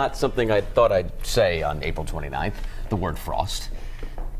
Not something I thought I'd say on April 29th, the word frost.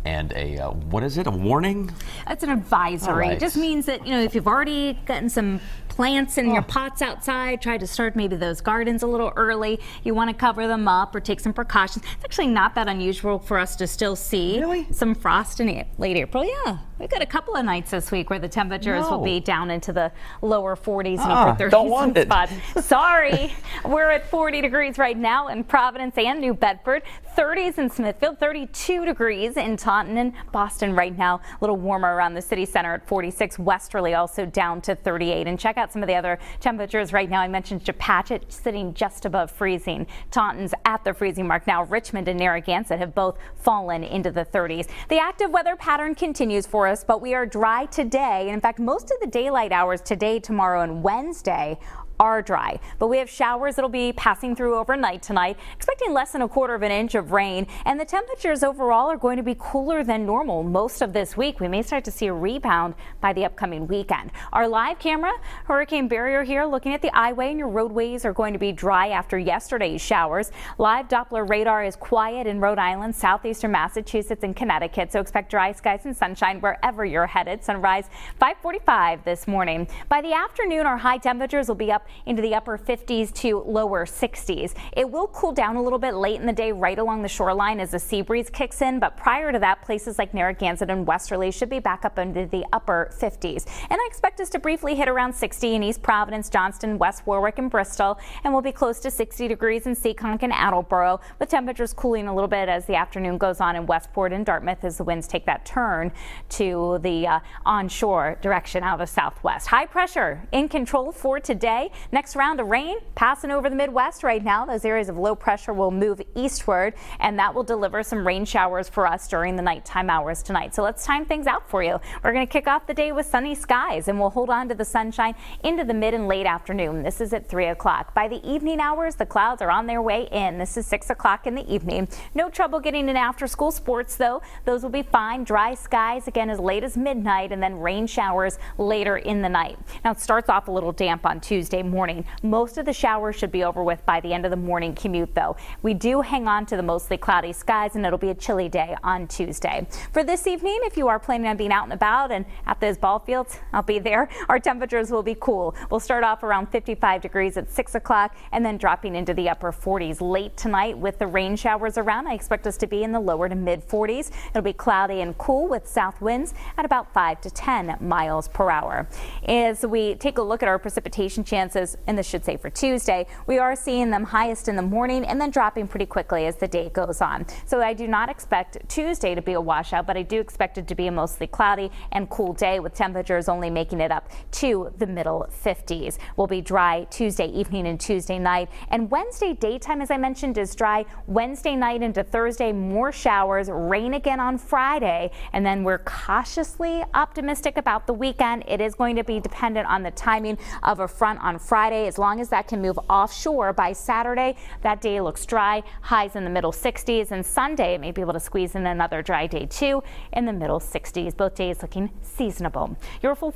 And a, uh, what is it, a warning? It's an advisory. Right. It just means that, you know, if you've already gotten some plants in Oh. your pots outside, try to start maybe those gardens a little early. You want to cover them up or take some precautions. It's actually not that unusual for us to still see Really? some frost in late April. Yeah, we've got a couple of nights this week where the temperatures will be down into the lower 40s and Ah, upper 30s. don't want it. spots. Sorry, we're at 40 degrees right now in Providence and New Bedford, 30s in Smithfield, 32 degrees in Taunton and Boston right now. A little warmer around the city center at 46. Westerly also down to 38. And check out some of the other temperatures right now. I mentioned Chepachet sitting just above freezing. Taunton's at the freezing mark now. Richmond and Narragansett have both fallen into the 30s. The active weather pattern continues for us, but we are dry today. And in fact, most of the daylight hours today, tomorrow, and Wednesday are dry, but we have showers that'll be passing through overnight tonight, expecting less than a quarter of an inch of rain, and the temperatures overall are going to be cooler than normal most of this week. We may start to see a rebound by the upcoming weekend. Our live camera, hurricane barrier here, looking at the eyeway, and your roadways are going to be dry after yesterday's showers. Live Doppler radar is quiet in Rhode Island, southeastern Massachusetts, and Connecticut, so expect dry skies and sunshine wherever you're headed. Sunrise 545 this morning. By the afternoon, our high temperatures will be up into the upper 50s to lower 60s. It will cool down a little bit late in the day right along the shoreline as the sea breeze kicks in, but prior to that, places like Narragansett and Westerly should be back up into the upper 50s. And I expect us to briefly hit around 60 in East Providence, Johnston, West Warwick, and Bristol, and we'll be close to 60 degrees in Seekonk and Attleboro, with temperatures cooling a little bit as the afternoon goes on in Westport and Dartmouth as the winds take that turn to the uh, onshore direction out of southwest. High pressure in control for today. Next round of rain passing over the Midwest right now. Those areas of low pressure will move eastward, and that will deliver some rain showers for us during the nighttime hours tonight. So let's time things out for you. We're going to kick off the day with sunny skies, and we'll hold on to the sunshine into the mid and late afternoon. This is at 3 o'clock. By the evening hours, the clouds are on their way in. This is 6 o'clock in the evening. No trouble getting in after school sports, though. Those will be fine. Dry skies again as late as midnight, and then rain showers later in the night. Now, it starts off a little damp on Tuesday morning. Most of the showers should be over with by the end of the morning commute, though. We do hang on to the mostly cloudy skies, and it'll be a chilly day on Tuesday. For this evening, if you are planning on being out and about and at those ball fields, I'll be there. Our temperatures will be cool. We'll start off around 55 degrees at 6 o'clock and then dropping into the upper 40s late tonight with the rain showers around. I expect us to be in the lower to mid 40s. It'll be cloudy and cool with south winds at about 5 to 10 miles per hour. As we take a look at our precipitation chances, and this should say for Tuesday, we are seeing them highest in the morning and then dropping pretty quickly as the day goes on. So I do not expect Tuesday to be a washout, but I do expect it to be a mostly cloudy and cool day with temperatures only making it up to the middle 50s. We'll be dry Tuesday evening and Tuesday night. And Wednesday daytime, as I mentioned, is dry. Wednesday night into Thursday, more showers, rain again on Friday. And then we're cautiously optimistic about the weekend. It is going to be dependent on the timing of a front on Friday. As long as that can move offshore by Saturday, that day looks dry, highs in the middle 60s. And Sunday, may be able to squeeze in another dry day too in the middle 60s. Both days looking seasonable. Your full